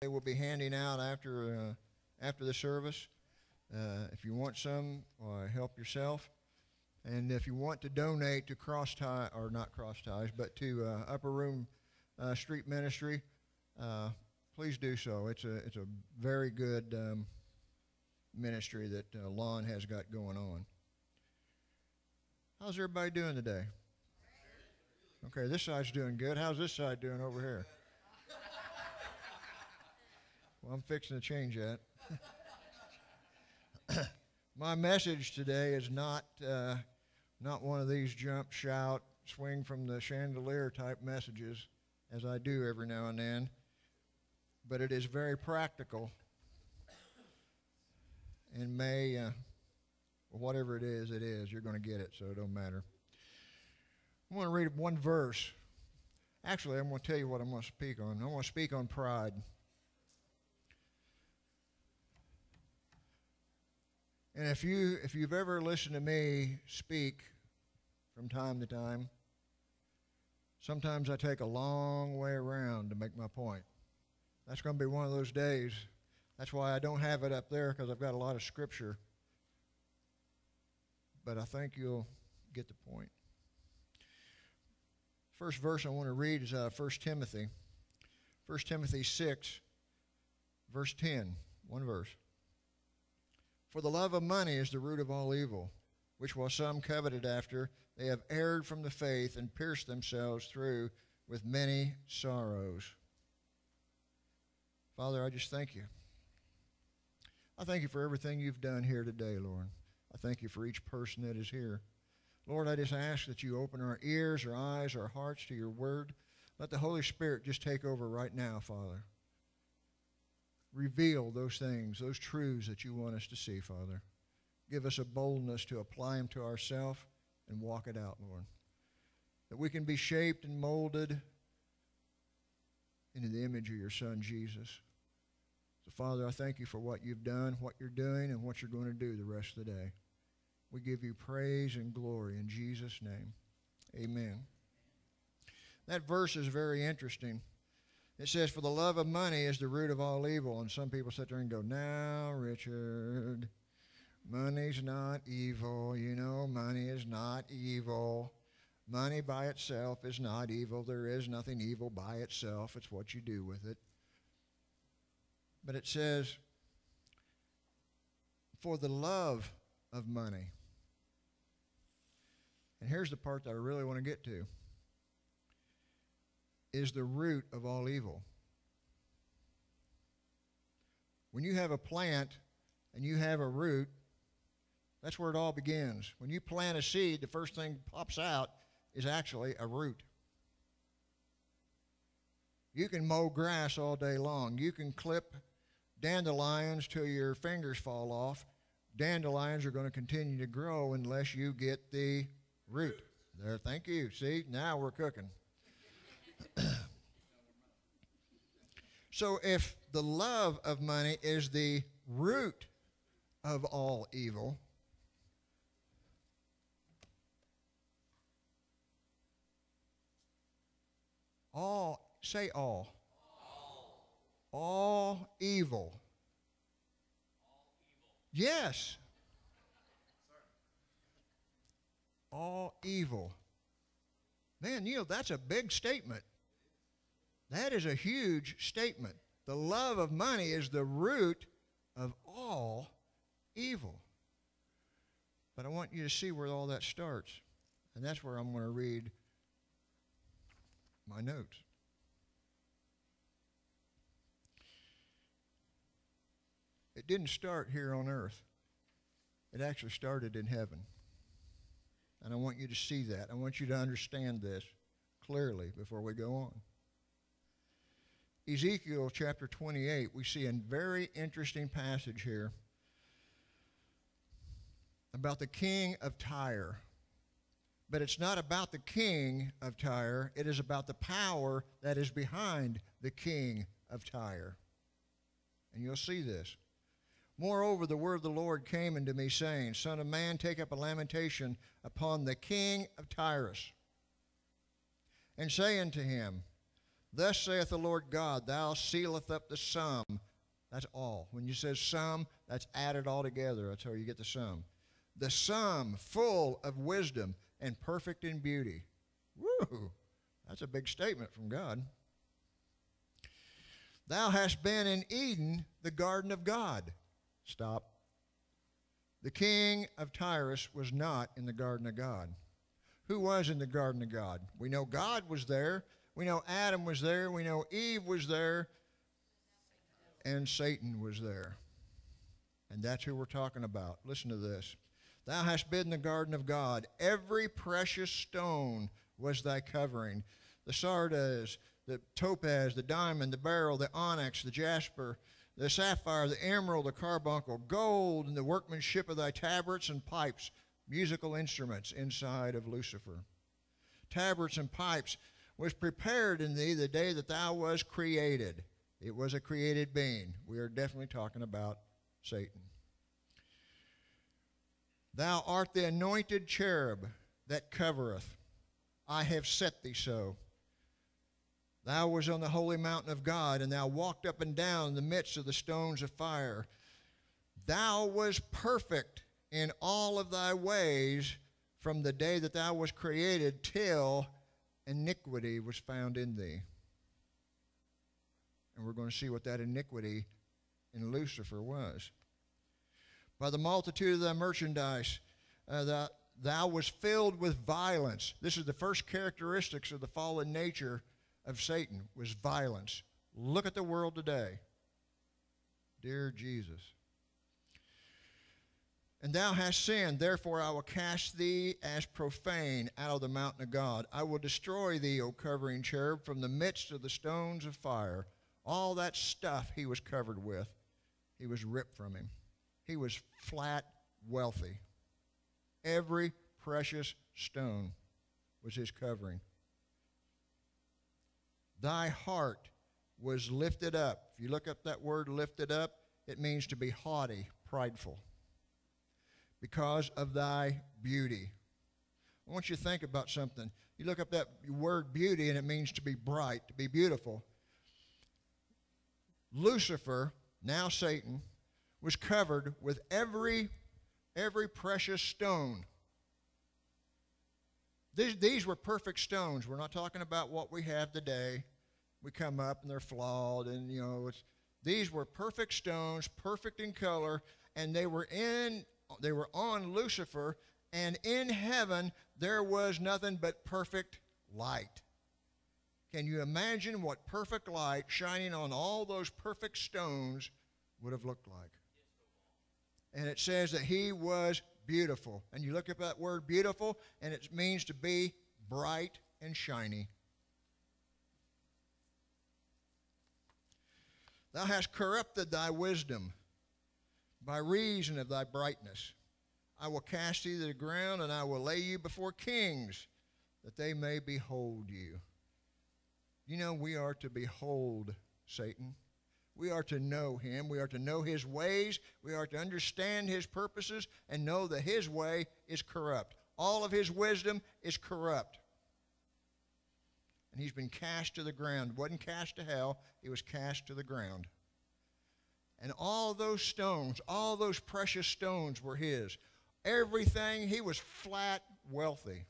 they will be handing out after uh, after the service. Uh, if you want some, uh, help yourself. And if you want to donate to Cross Tie, or not Cross Ties, but to uh, Upper Room uh, Street Ministry, uh, please do so. It's a it's a very good um, ministry that Lon has got going on. How's everybody doing today? Okay, this side's doing good. How's this side doing over here? Well, I'm fixing to change that. My message today is not uh, not one of these jump, shout, swing from the chandelier type messages, as I do every now and then, but it is very practical and may, uh, whatever it is, it is. You're going to get it, so it don't matter. I want to read one verse. Actually, I'm going to tell you what I'm going to speak on. I want to speak on pride. And if you if you've ever listened to me speak from time to time, sometimes I take a long way around to make my point. That's going to be one of those days. That's why I don't have it up there because I've got a lot of scripture. But I think you'll get the point. First verse I want to read is uh, 1 Timothy. 1 Timothy 6, verse 10. One verse. For the love of money is the root of all evil, which while some coveted after, they have erred from the faith and pierced themselves through with many sorrows. Father, I just thank you. I thank you for everything you've done here today, Lord. I thank you for each person that is here. Lord, I just ask that you open our ears, our eyes, our hearts to your word. Let the Holy Spirit just take over right now, Father reveal those things, those truths that you want us to see, Father. Give us a boldness to apply them to ourselves and walk it out, Lord. That we can be shaped and molded into the image of your Son, Jesus. So, Father, I thank you for what you've done, what you're doing, and what you're going to do the rest of the day. We give you praise and glory in Jesus' name. Amen. That verse is very interesting. It says, For the love of money is the root of all evil. And some people sit there and go, Now, Richard, money's not evil. You know, money is not evil. Money by itself is not evil. There is nothing evil by itself. It's what you do with it. But it says, For the love of money. And here's the part that I really want to get to is the root of all evil. When you have a plant and you have a root, that's where it all begins. When you plant a seed, the first thing pops out is actually a root. You can mow grass all day long. You can clip dandelions till your fingers fall off. Dandelions are going to continue to grow unless you get the root. There, thank you. See, now we're cooking. so if the love of money is the root of all evil, all, say all. All, all evil. All evil. Yes. All evil Man, you know, that's a big statement. That is a huge statement. The love of money is the root of all evil. But I want you to see where all that starts. And that's where I'm going to read my notes. It didn't start here on earth, it actually started in heaven. And I want you to see that. I want you to understand this clearly before we go on. Ezekiel chapter 28, we see a very interesting passage here about the king of Tyre. But it's not about the king of Tyre, it is about the power that is behind the king of Tyre. And you'll see this. Moreover, the word of the Lord came unto me, saying, Son of man, take up a lamentation upon the king of Tyrus, and say unto him, Thus saith the Lord God, Thou sealeth up the sum. That's all. When you says sum, that's added all together. That's how you get the sum. The sum full of wisdom and perfect in beauty. Woo! That's a big statement from God. Thou hast been in Eden, the garden of God. Stop. The king of Tyrus was not in the garden of God. Who was in the garden of God? We know God was there. We know Adam was there. We know Eve was there. And Satan was there. And that's who we're talking about. Listen to this. Thou hast been the garden of God. Every precious stone was thy covering the sardius, the topaz, the diamond, the beryl, the onyx, the jasper, the sapphire, the emerald, the carbuncle, gold, and the workmanship of thy tabrets and pipes, musical instruments inside of Lucifer. Tabrets and pipes was prepared in thee the day that thou was created. It was a created being. We are definitely talking about Satan. Thou art the anointed cherub that covereth. I have set thee so. Thou was on the holy mountain of God, and thou walked up and down in the midst of the stones of fire. Thou was perfect in all of thy ways from the day that thou was created till iniquity was found in thee. And we're going to see what that iniquity in Lucifer was. By the multitude of thy merchandise, uh, thou, thou was filled with violence. This is the first characteristics of the fallen nature of Satan was violence. Look at the world today. Dear Jesus. And thou hast sinned, therefore I will cast thee as profane out of the mountain of God. I will destroy thee, O covering cherub, from the midst of the stones of fire. All that stuff he was covered with, he was ripped from him. He was flat wealthy. Every precious stone was his covering. Thy heart was lifted up. If you look up that word lifted up, it means to be haughty, prideful, because of thy beauty. I want you to think about something. You look up that word beauty, and it means to be bright, to be beautiful. Lucifer, now Satan, was covered with every, every precious stone. These, these were perfect stones. We're not talking about what we have today. We come up and they're flawed, and you know, these were perfect stones, perfect in color, and they were in, they were on Lucifer, and in heaven there was nothing but perfect light. Can you imagine what perfect light shining on all those perfect stones would have looked like? And it says that he was beautiful. And you look up that word beautiful, and it means to be bright and shiny. Thou hast corrupted thy wisdom by reason of thy brightness. I will cast thee to the ground, and I will lay you before kings, that they may behold you. You know, we are to behold Satan. We are to know him. We are to know his ways. We are to understand his purposes and know that his way is corrupt. All of his wisdom is corrupt. And he's been cast to the ground. Wasn't cast to hell, he was cast to the ground. And all those stones, all those precious stones were his. Everything, he was flat wealthy.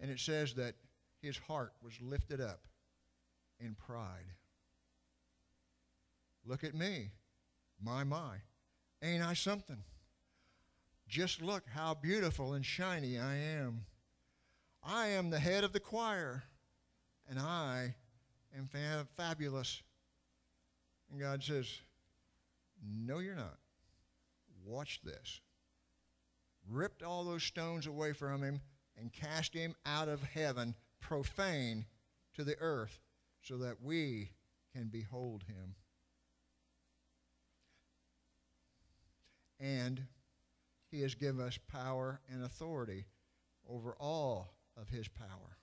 And it says that his heart was lifted up in pride. Look at me. My, my. Ain't I something? Just look how beautiful and shiny I am. I am the head of the choir, and I am fa- fabulous. And God says, No, you're not. Watch this. Ripped all those stones away from him and cast him out of heaven, profane to the earth, so that we can behold him. And he has given us power and authority over all of his power.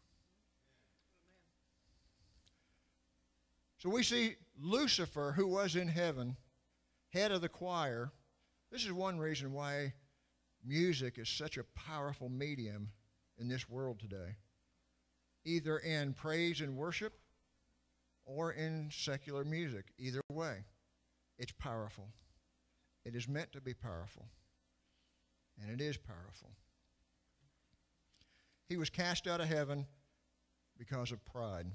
So we see Lucifer, who was in heaven, head of the choir. This is one reason why music is such a powerful medium in this world today. Either in praise and worship or in secular music. Either way, it's powerful. It is meant to be powerful, and it is powerful. He was cast out of heaven because of pride.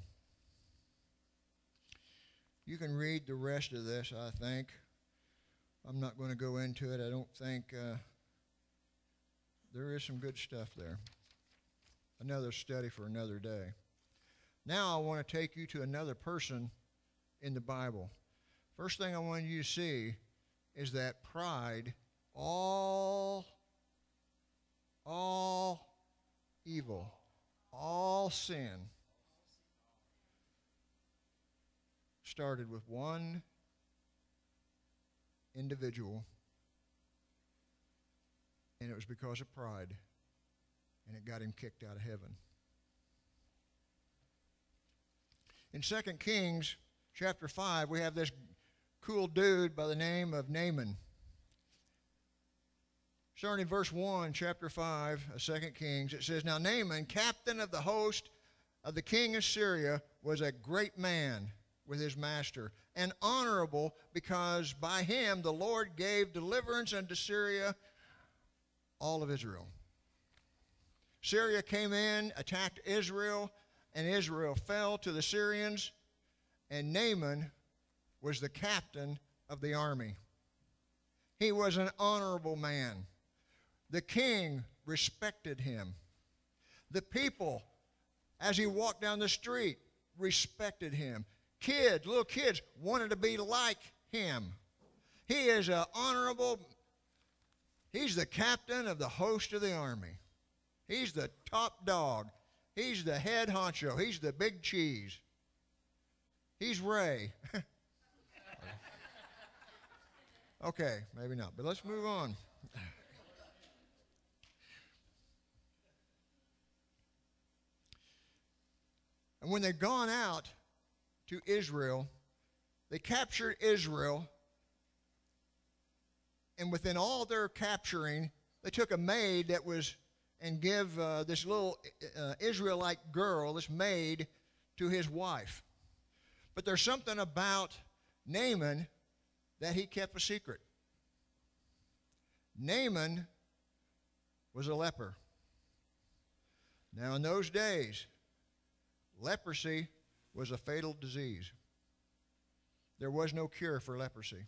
You can read the rest of this, I think. I'm not going to go into it. I don't think uh, there is some good stuff there. Another study for another day. Now I want to take you to another person in the Bible. First thing I want you to see is that pride, all, all evil, all sin, started with one individual, and it was because of pride, and it got him kicked out of heaven. In 2 Kings chapter 5, we have this cool dude by the name of Naaman. Starting in verse 1, chapter 5 of 2 Kings, it says, Now Naaman, captain of the host of the king of Syria, was a great man with his master, and honorable because by him the Lord gave deliverance unto Syria, all of Israel. Syria came in, attacked Israel, and Israel fell to the Syrians, and Naaman was the captain of the army. He was an honorable man. The king respected him. The people, as he walked down the street, respected him kids, little kids, wanted to be like him. He is an honorable, he's the captain of the host of the army. He's the top dog. He's the head honcho. He's the big cheese. He's Ray. okay, maybe not, but let's move on. And when they'd gone out, to Israel. They captured Israel, and within all their capturing, they took a maid that was and give uh, this little uh, Israelite girl, this maid, to his wife. But there's something about Naaman that he kept a secret. Naaman was a leper. Now, in those days, leprosy was a fatal disease. There was no cure for leprosy.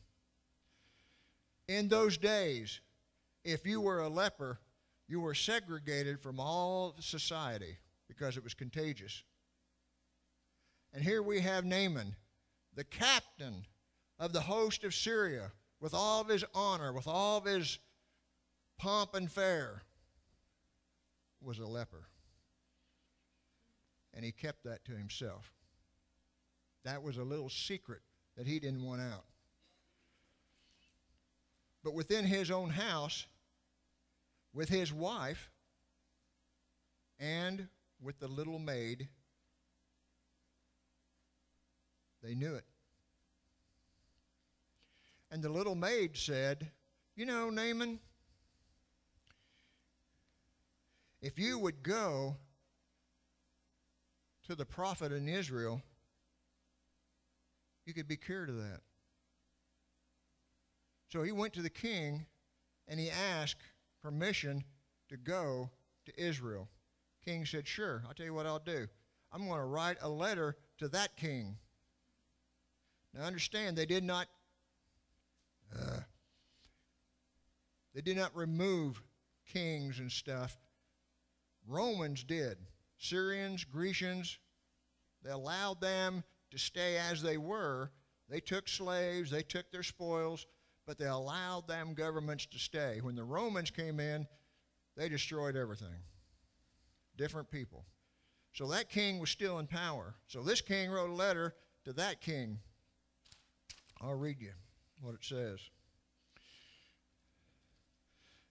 In those days, if you were a leper, you were segregated from all society because it was contagious. And here we have Naaman, the captain of the host of Syria, with all of his honor, with all of his pomp and fare, was a leper. And he kept that to himself. That was a little secret that he didn't want out. But within his own house, with his wife, and with the little maid, they knew it. And the little maid said, You know, Naaman, if you would go to the prophet in Israel, you could be cured of that. So he went to the king and he asked permission to go to Israel. King said, Sure, I'll tell you what I'll do. I'm going to write a letter to that king. Now understand, they did not uh, they did not remove kings and stuff. Romans did. Syrians, Grecians, they allowed them to stay as they were. They took slaves, they took their spoils, but they allowed them governments to stay. When the Romans came in, they destroyed everything. Different people. So that king was still in power. So this king wrote a letter to that king. I'll read you what it says.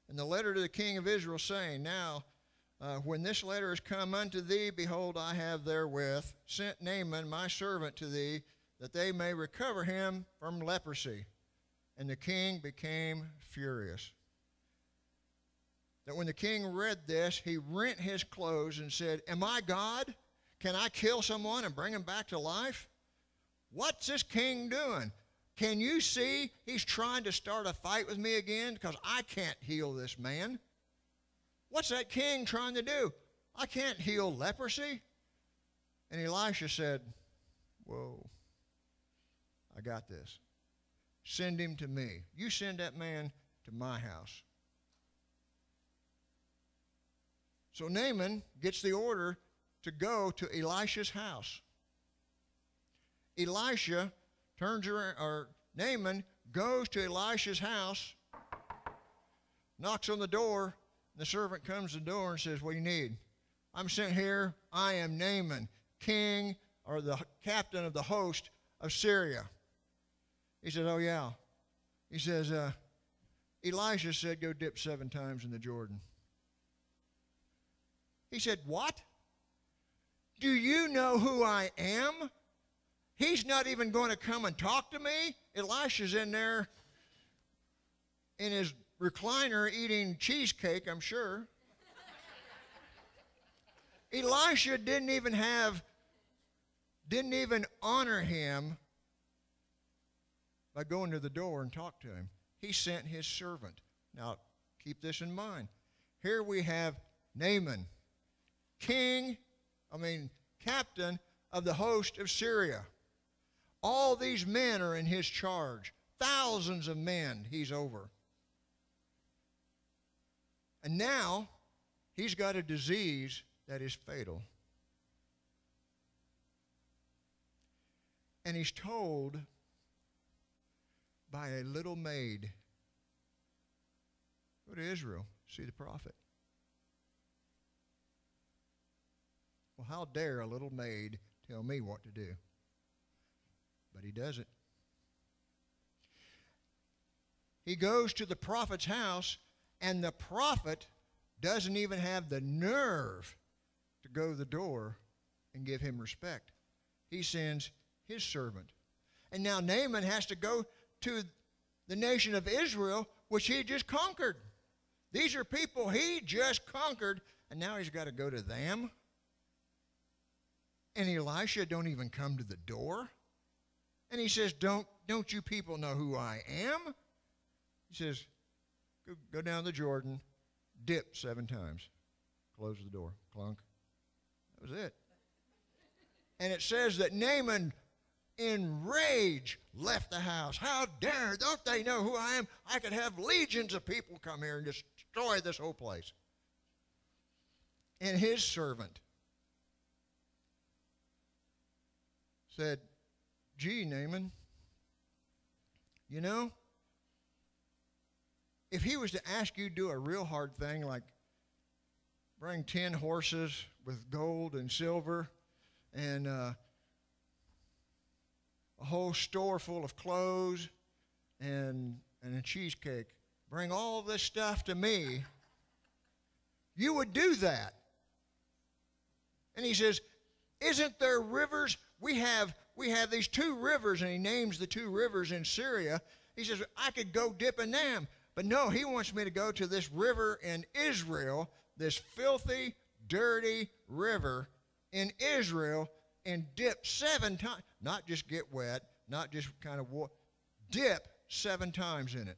And the letter to the king of Israel saying, Now uh, when this letter is come unto thee, behold, I have therewith sent Naaman my servant to thee, that they may recover him from leprosy. And the king became furious. That when the king read this, he rent his clothes and said, Am I God? Can I kill someone and bring him back to life? What's this king doing? Can you see he's trying to start a fight with me again? Because I can't heal this man. What's that king trying to do? I can't heal leprosy. And Elisha said, Whoa, I got this. Send him to me. You send that man to my house. So Naaman gets the order to go to Elisha's house. Elisha turns around, or Naaman goes to Elisha's house, knocks on the door, the servant comes to the door and says, What do you need? I'm sent here. I am Naaman, king or the captain of the host of Syria. He said, Oh, yeah. He says, uh, Elisha said, Go dip seven times in the Jordan. He said, What? Do you know who I am? He's not even going to come and talk to me. Elisha's in there in his recliner eating cheesecake, I'm sure. Elisha didn't even have, didn't even honor him by going to the door and talk to him. He sent his servant. Now, keep this in mind. Here we have Naaman, king, I mean, captain of the host of Syria. All these men are in his charge. Thousands of men he's over. And now he's got a disease that is fatal. And he's told by a little maid go to Israel, see the prophet. Well, how dare a little maid tell me what to do? but he doesn't. He goes to the prophet's house, and the prophet doesn't even have the nerve to go to the door and give him respect. He sends his servant. And now Naaman has to go to the nation of Israel, which he just conquered. These are people he just conquered, and now he's got to go to them. And Elisha don't even come to the door. And he says, Don't, don't you people know who I am? He says, Go, down the Jordan, dip seven times, close the door, clunk. That was it. And it says that Naaman, in rage, left the house. How dare, don't they know who I am? I could have legions of people come here and destroy this whole place. And his servant said, Gee, Naaman, you know, if he was to ask you to do a real hard thing like bring 10 horses with gold and silver and uh, a whole store full of clothes and, and a cheesecake, bring all this stuff to me, you would do that. And he says, Isn't there rivers? We have we have these two rivers, and he names the two rivers in Syria. He says, I could go dip in them. But no, he wants me to go to this river in Israel, this filthy, dirty river in Israel, and dip seven times. Not just get wet, not just kind of wa- dip seven times in it.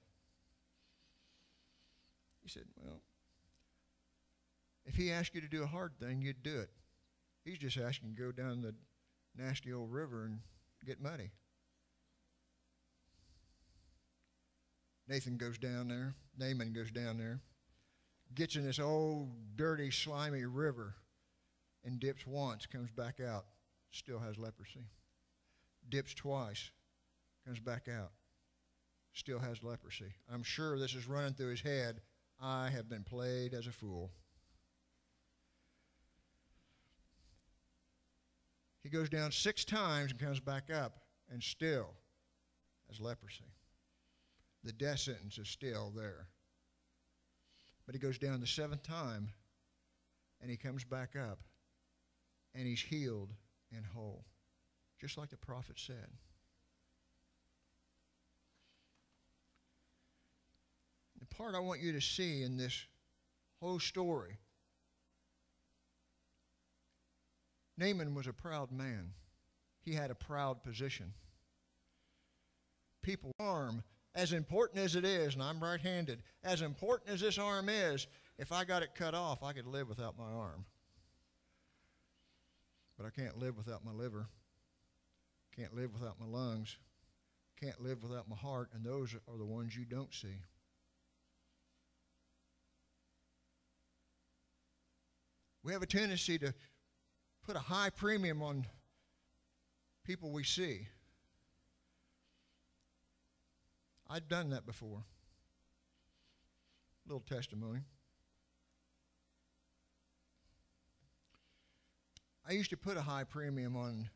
He said, Well, if he asked you to do a hard thing, you'd do it. He's just asking you to go down the nasty old river and get muddy. Nathan goes down there, Naaman goes down there, gets in this old, dirty, slimy river, and dips once, comes back out, still has leprosy. Dips twice, comes back out, still has leprosy. I'm sure this is running through his head. I have been played as a fool. He goes down six times and comes back up and still has leprosy. The death sentence is still there. But he goes down the seventh time and he comes back up and he's healed and whole, just like the prophet said. The part I want you to see in this whole story Naaman was a proud man. He had a proud position. People arm, as important as it is, and I'm right handed, as important as this arm is, if I got it cut off, I could live without my arm. But I can't live without my liver, can't live without my lungs, can't live without my heart, and those are the ones you don't see. We have a tendency to put a high premium on people we see. I've done that before. Little testimony. I used to put a high premium on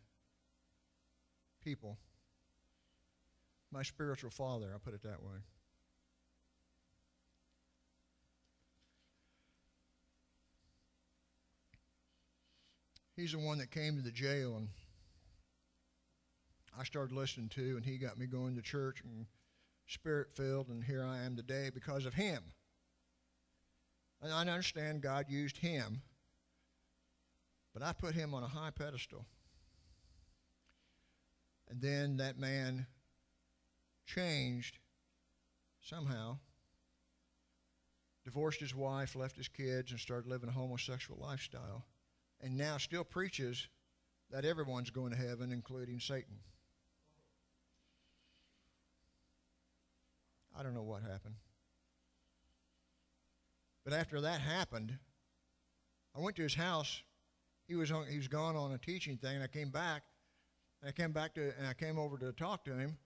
people. My spiritual father, I'll put it that way. He's the one that came to the jail and I started listening to, and he got me going to church and spirit filled, and here I am today because of him. And I understand God used him, but I put him on a high pedestal. And then that man changed somehow, divorced his wife, left his kids, and started living a homosexual lifestyle. And now still preaches that everyone's going to heaven, including Satan. I don't know what happened. But after that happened, I went to his house. He was on, he was gone on a teaching thing, and I came back. And I came back to and I came over to talk to him,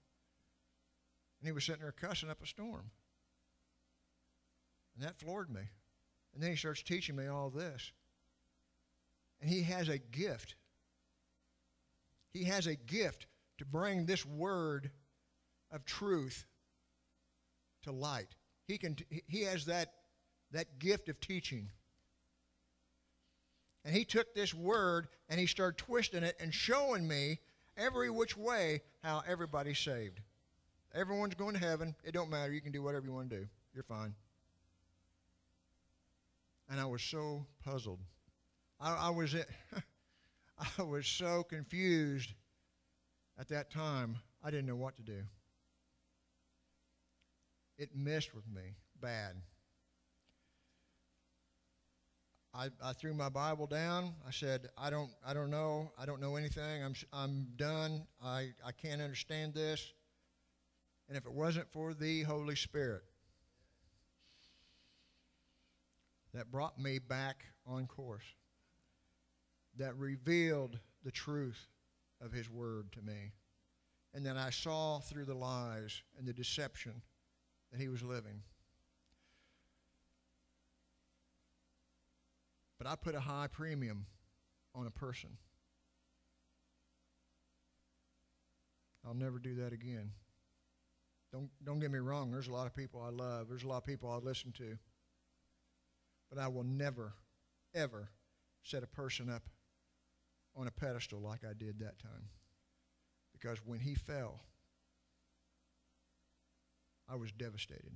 and he was sitting there cussing up a storm. And that floored me. And then he starts teaching me all this. And he has a gift. He has a gift to bring this word of truth to light. He, can, he has that, that gift of teaching. And he took this word and he started twisting it and showing me every which way how everybody's saved. Everyone's going to heaven. It don't matter. You can do whatever you want to do. You're fine. And I was so puzzled. I, I was I was so confused at that time. I didn't know what to do it messed with me bad. I, I threw my Bible down. I said, I don't, I don't know. I don't know anything. I'm, I'm done. I, I can't understand this. And if it wasn't for the Holy Spirit that brought me back on course, that revealed the truth of His Word to me, and that I saw through the lies and the deception that he was living. But I put a high premium on a person. I'll never do that again. Don't, don't get me wrong, there's a lot of people I love, there's a lot of people I listen to. But I will never, ever set a person up on a pedestal like I did that time. Because when he fell, I was devastated.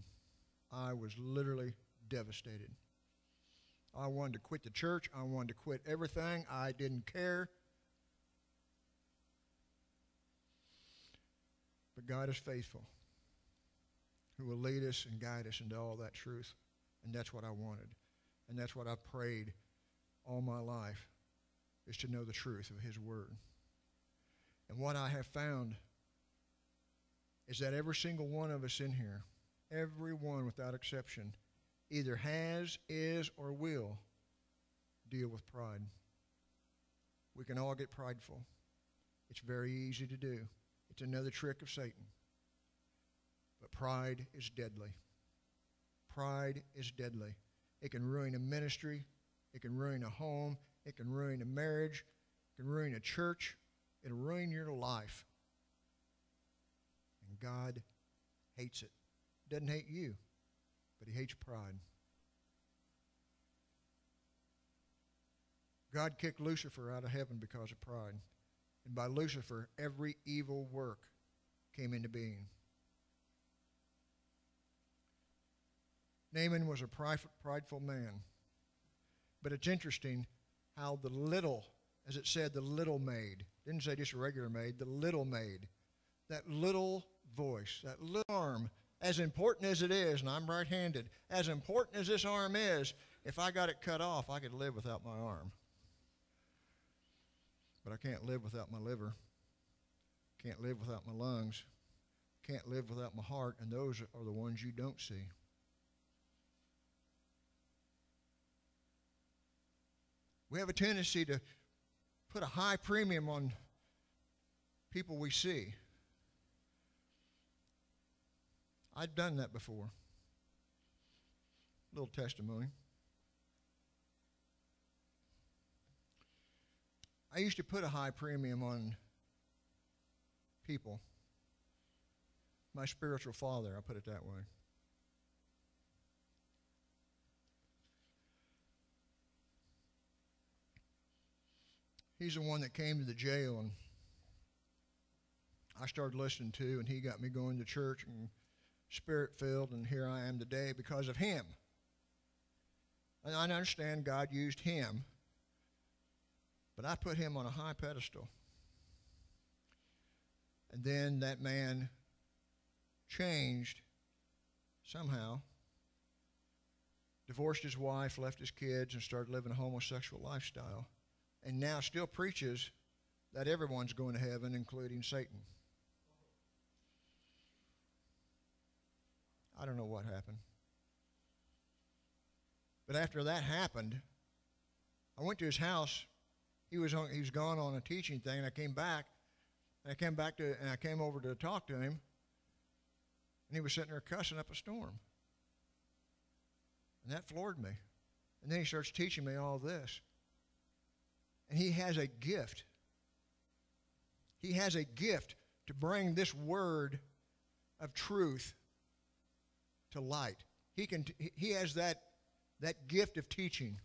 I was literally devastated. I wanted to quit the church. I wanted to quit everything. I didn't care. But God is faithful, who will lead us and guide us into all that truth. And that's what I wanted. And that's what I've prayed all my life, is to know the truth of His Word. And what I have found is that every single one of us in here, every one without exception, either has, is, or will deal with pride. We can all get prideful. It's very easy to do. It's another trick of Satan. But pride is deadly. Pride is deadly. It can ruin a ministry. It can ruin a home. It can ruin a marriage. It can ruin a church. It'll ruin your life. God hates it. Doesn't hate you, but he hates pride. God kicked Lucifer out of heaven because of pride. And by Lucifer, every evil work came into being. Naaman was a prideful man. But it's interesting how the little, as it said, the little maid, didn't say just a regular maid, the little maid, that little voice, that little arm, as important as it is, and I'm right handed, as important as this arm is, if I got it cut off, I could live without my arm. But I can't live without my liver, can't live without my lungs, can't live without my heart, and those are the ones you don't see. We have a tendency to put a high premium on people we see. I've done that before. Little testimony. I used to put a high premium on people. My spiritual father, I put it that way. He's the one that came to the jail and I started listening to, and he got me going to church and spirit filled, and here I am today because of him. And I understand God used him, but I put him on a high pedestal. And then that man changed somehow, divorced his wife, left his kids, and started living a homosexual lifestyle and now still preaches that everyone's going to heaven, including Satan. I don't know what happened. But after that happened, I went to his house. He was on, he was gone on a teaching thing, and I came back. And I came back to and I came over to talk to him, and he was sitting there cussing up a storm. And that floored me. And then he starts teaching me all this. And he has a gift. He has a gift to bring this word of truth to light. He, can, he has that, that gift of teaching.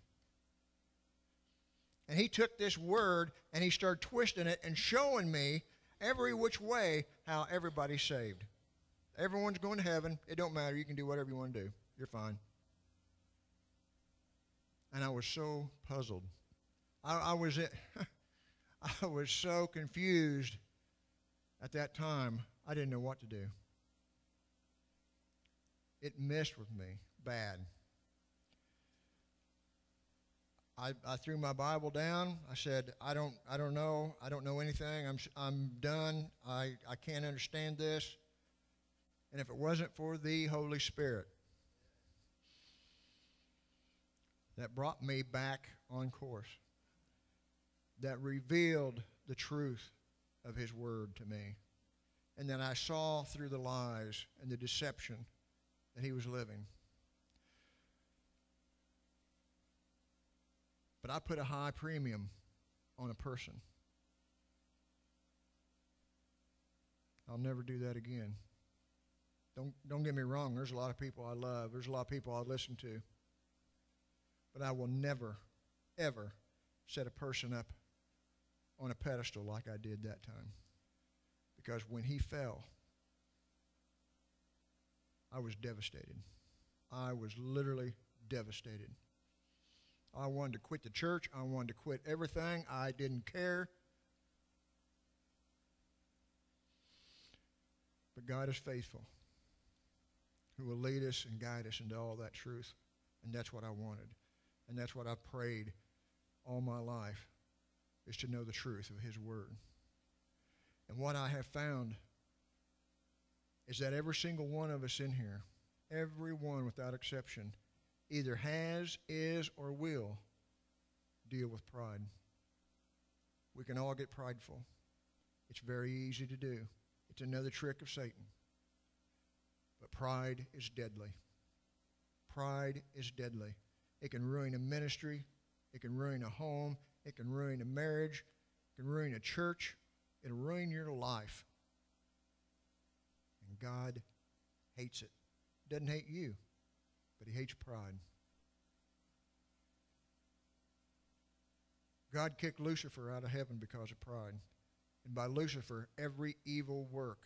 And he took this word and he started twisting it and showing me every which way how everybody's saved. Everyone's going to heaven. It don't matter. You can do whatever you want to do. You're fine. And I was so puzzled. I, I was I was so confused at that time. I didn't know what to do. It messed with me bad. I, I threw my Bible down. I said, I don't, I don't know. I don't know anything. I'm, I'm done. I, I can't understand this. And if it wasn't for the Holy Spirit that brought me back on course, that revealed the truth of His Word to me. And then I saw through the lies and the deception that he was living. But I put a high premium on a person. I'll never do that again. Don't, don't get me wrong, there's a lot of people I love, there's a lot of people I listen to. But I will never, ever set a person up on a pedestal like I did that time. Because when he fell, I was devastated. I was literally devastated. I wanted to quit the church. I wanted to quit everything. I didn't care. But God is faithful, who will lead us and guide us into all that truth. And that's what I wanted. And that's what I've prayed all my life is to know the truth of His Word. And what I have found is that every single one of us in here, every one without exception, either has, is, or will deal with pride. We can all get prideful. It's very easy to do. It's another trick of Satan. But pride is deadly. Pride is deadly. It can ruin a ministry, it can ruin a home, it can ruin a marriage, it can ruin a church, it'll ruin your life. And God hates it. Doesn't hate you, but he hates pride. God kicked Lucifer out of heaven because of pride. And by Lucifer, every evil work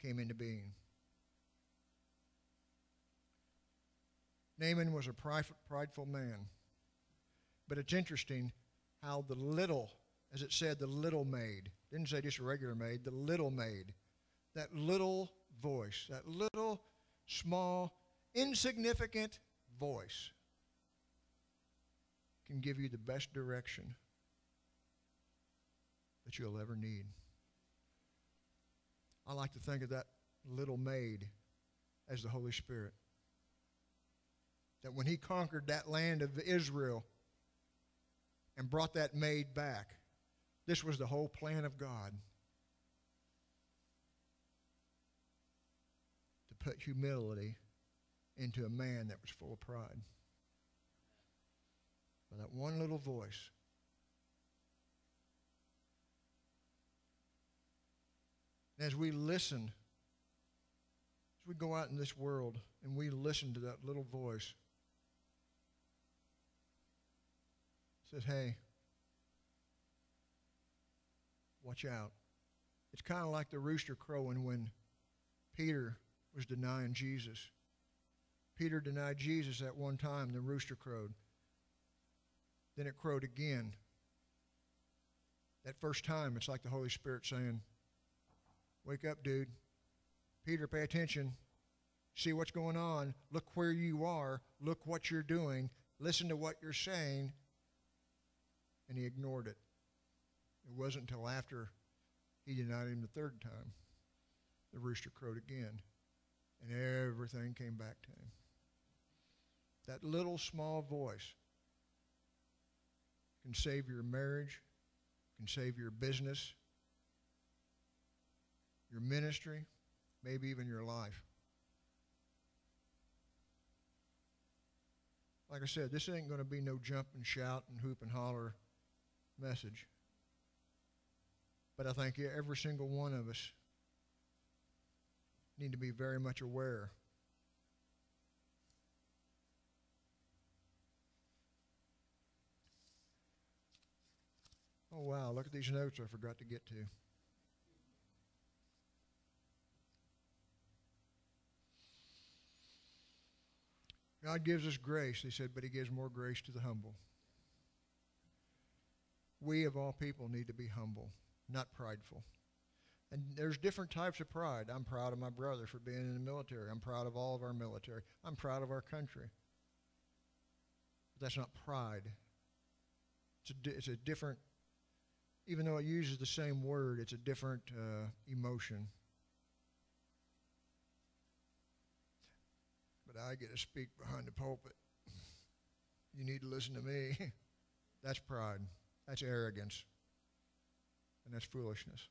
came into being. Naaman was a prideful man. But it's interesting how the little, as it said, the little maid, didn't say just a regular maid, the little maid, that little voice, that little, small, insignificant voice can give you the best direction that you'll ever need. I like to think of that little maid as the Holy Spirit. That when he conquered that land of Israel and brought that maid back, this was the whole plan of God. Put humility into a man that was full of pride. By that one little voice. As we listen, as we go out in this world and we listen to that little voice, says, hey, watch out. It's kind of like the rooster crowing when Peter was denying Jesus. Peter denied Jesus at one time, the rooster crowed. Then it crowed again. That first time, it's like the Holy Spirit saying, Wake up, dude. Peter, pay attention. See what's going on. Look where you are. Look what you're doing. Listen to what you're saying. And he ignored it. It wasn't until after he denied him the third time the rooster crowed again. And everything came back to him. That little small voice can save your marriage, can save your business, your ministry, maybe even your life. Like I said, this ain't going to be no jump and shout and hoop and holler message. But I think every single one of us need to be very much aware Oh, wow, look at these notes I forgot to get to. God gives us grace, he said, but he gives more grace to the humble. We, of all people, need to be humble, not prideful. And there's different types of pride. I'm proud of my brother for being in the military. I'm proud of all of our military. I'm proud of our country. But that's not pride. It's a, it's a different, even though it uses the same word, it's a different uh, emotion. but I get to speak behind the pulpit. You need to listen to me. that's pride. That's arrogance. And that's foolishness.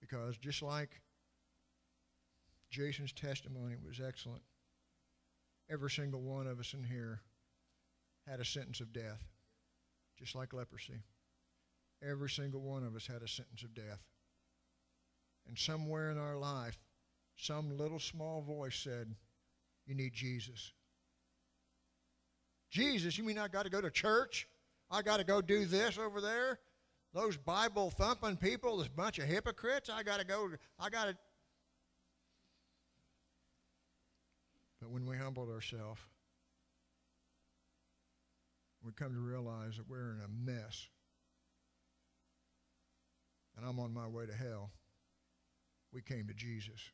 Because just like Jason's testimony was excellent, every single one of us in here had a sentence of death, just like leprosy. Every single one of us had a sentence of death. And somewhere in our life, some little small voice said, you need Jesus. Jesus, you mean I got to go to church? I got to go do this over there? Those Bible thumping people, this bunch of hypocrites, I got to go, I got to. But when we humbled ourselves, we come to realize that we're in a mess. And I'm on my way to hell. We came to Jesus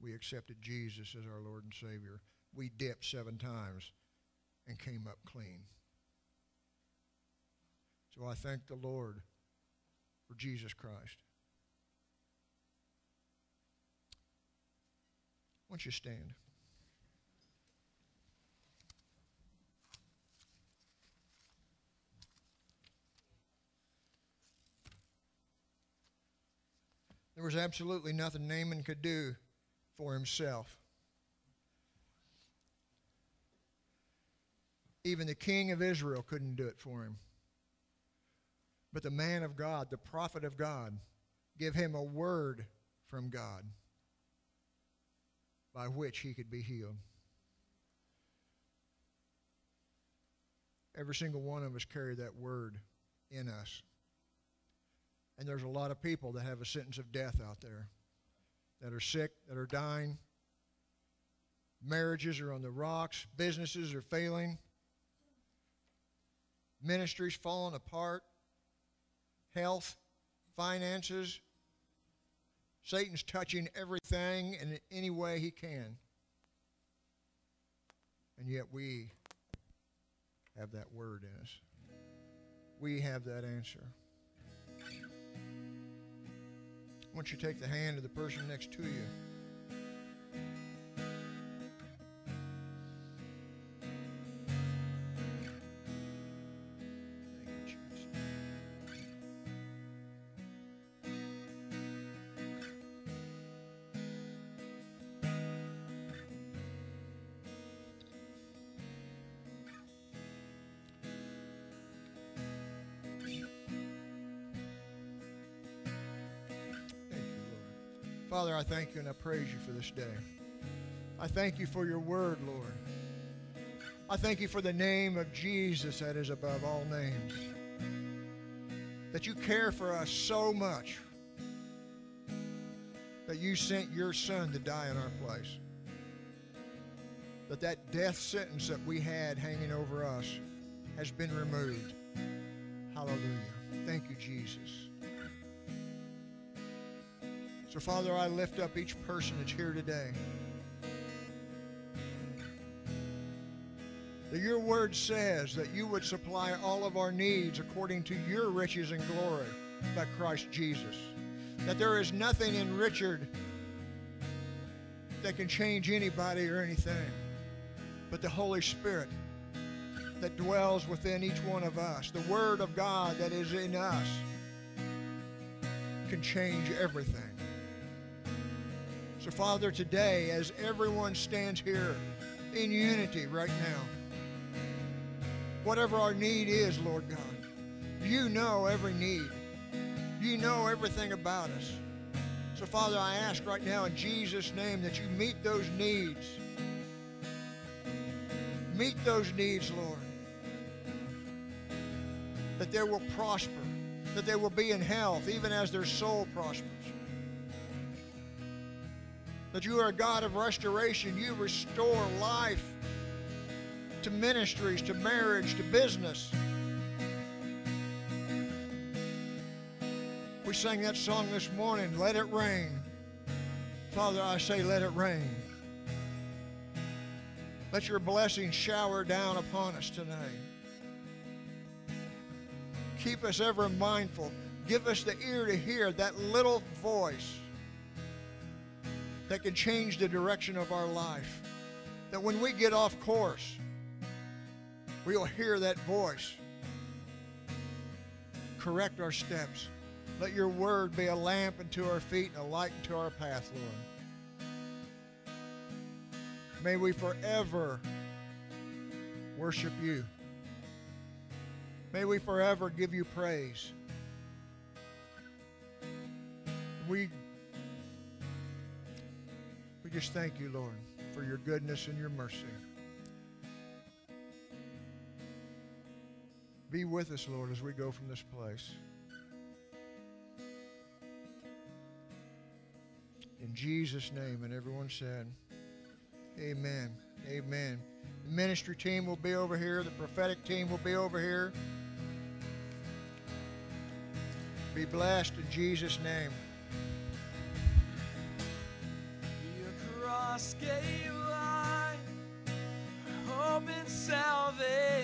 we accepted Jesus as our Lord and Savior. We dipped seven times and came up clean. So I thank the Lord for Jesus Christ. Why don't you stand? There was absolutely nothing Naaman could do for himself. Even the king of Israel couldn't do it for him. But the man of God, the prophet of God, give him a word from God by which he could be healed. Every single one of us carry that word in us. And there's a lot of people that have a sentence of death out there that are sick, that are dying. Marriages are on the rocks. Businesses are failing. Ministries falling apart. Health, finances, Satan's touching everything in any way he can. And yet we have that word in us. We have that answer. Want you take the hand of the person next to you. Father, I thank you and I praise you for this day. I thank you for your word, Lord. I thank you for the name of Jesus that is above all names. That you care for us so much that you sent your son to die in our place. That that death sentence that we had hanging over us has been removed. Hallelujah. Thank you, Jesus. So, Father, I lift up each person that's here today. That your word says that you would supply all of our needs according to your riches and glory by Christ Jesus. That there is nothing in Richard that can change anybody or anything, but the Holy Spirit that dwells within each one of us, the Word of God that is in us, can change everything. So, Father, today, as everyone stands here in unity right now, whatever our need is, Lord God, you know every need. You know everything about us. So, Father, I ask right now in Jesus' name that you meet those needs. Meet those needs, Lord. That they will prosper, that they will be in health, even as their soul prospers that you are a God of restoration. You restore life to ministries, to marriage, to business. We sang that song this morning, Let It Rain. Father, I say, let it rain. Let your blessing shower down upon us tonight. Keep us ever mindful. Give us the ear to hear that little voice that can change the direction of our life. That when we get off course, we'll hear that voice. Correct our steps. Let your word be a lamp unto our feet and a light unto our path, Lord. May we forever worship you. May we forever give you praise. We we just thank you, Lord, for your goodness and your mercy. Be with us, Lord, as we go from this place. In Jesus' name, and everyone said, Amen. Amen. The ministry team will be over here. The prophetic team will be over here. Be blessed in Jesus' name. Cross gave life, hope and salvation.